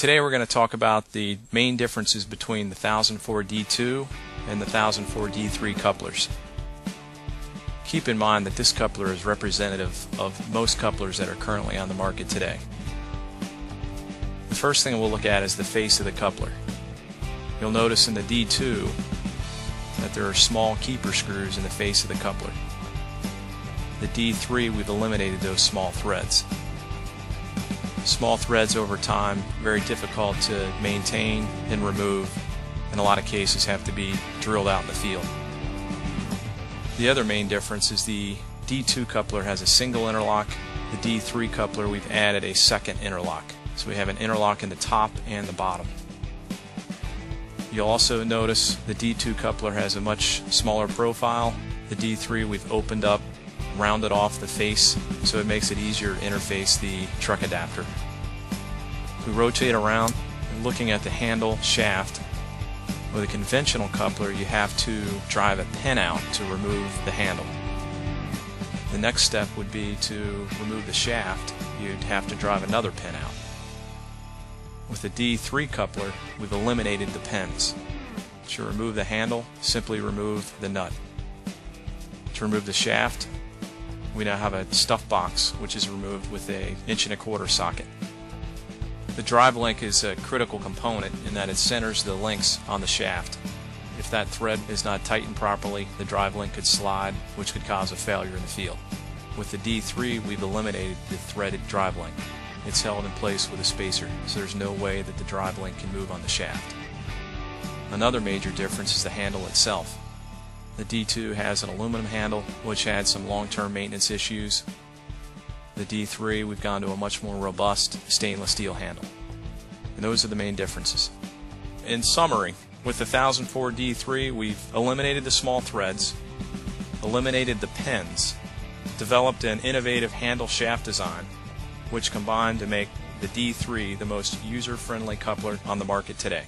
Today we're going to talk about the main differences between the 1004 D2 and the 1004 D3 couplers. Keep in mind that this coupler is representative of most couplers that are currently on the market today. The first thing we'll look at is the face of the coupler. You'll notice in the D2 that there are small keeper screws in the face of the coupler. The D3 we've eliminated those small threads. Small threads over time, very difficult to maintain and remove. In a lot of cases have to be drilled out in the field. The other main difference is the D2 coupler has a single interlock. The D3 coupler we've added a second interlock. So we have an interlock in the top and the bottom. You'll also notice the D2 coupler has a much smaller profile. The D3 we've opened up, rounded off the face, so it makes it easier to interface the truck adapter. We rotate around looking at the handle shaft. With a conventional coupler you have to drive a pin out to remove the handle. The next step would be to remove the shaft. You'd have to drive another pin out. With the D3 coupler, we've eliminated the pins. To remove the handle, simply remove the nut. To remove the shaft, we now have a stuff box which is removed with a inch and a quarter socket. The drive link is a critical component in that it centers the links on the shaft. If that thread is not tightened properly, the drive link could slide, which could cause a failure in the field. With the D3, we've eliminated the threaded drive link. It's held in place with a spacer, so there's no way that the drive link can move on the shaft. Another major difference is the handle itself. The D2 has an aluminum handle, which had some long-term maintenance issues. The D3, we've gone to a much more robust stainless steel handle. And those are the main differences. In summary, with the 1004 D3, we've eliminated the small threads, eliminated the pins, developed an innovative handle shaft design, which combined to make the D3 the most user-friendly coupler on the market today.